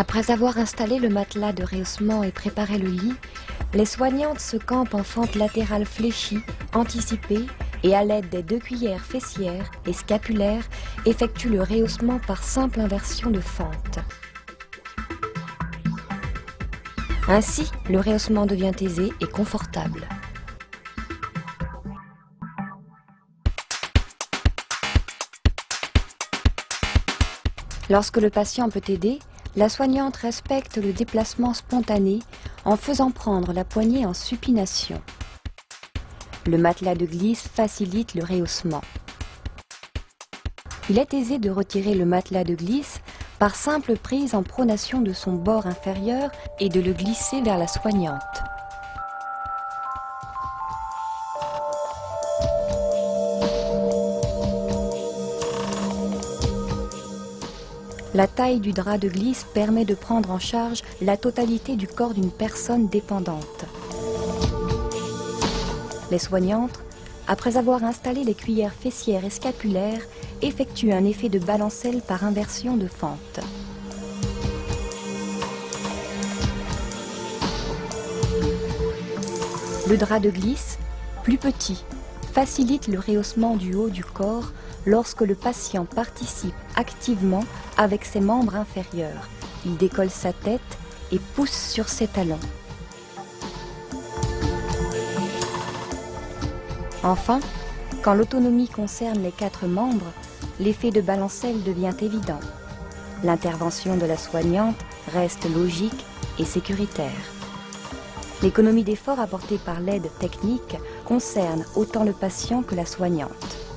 Après avoir installé le matelas de rehaussement et préparé le lit, les soignantes se campent en fente latérale fléchie, anticipée, et à l'aide des deux cuillères fessières et scapulaires, effectuent le rehaussement par simple inversion de fente. Ainsi, le rehaussement devient aisé et confortable. Lorsque le patient peut aider, la soignante respecte le déplacement spontané en faisant prendre la poignée en supination. Le matelas de glisse facilite le rehaussement. Il est aisé de retirer le matelas de glisse par simple prise en pronation de son bord inférieur et de le glisser vers la soignante. La taille du drap de glisse permet de prendre en charge la totalité du corps d'une personne dépendante. Les soignantes, après avoir installé les cuillères fessières et scapulaires, effectuent un effet de balancelle par inversion de fente. Le drap de glisse, plus petit, facilite le rehaussement du haut du corps lorsque le patient participe activement avec ses membres inférieurs. Il décolle sa tête et pousse sur ses talons. Enfin, quand l'autonomie concerne les quatre membres, l'effet de balancelle devient évident. L'intervention de la soignante reste logique et sécuritaire. L'économie d'effort apportée par l'aide technique concerne autant le patient que la soignante.